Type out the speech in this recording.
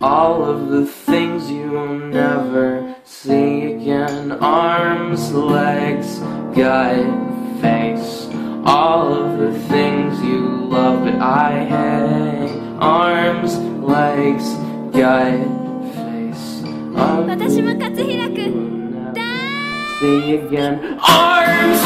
All of the things you'll never see again. Arms, legs, gut, face. All of the things you love but I hate. Arms, legs, gut, face. All of will never see again. Arms,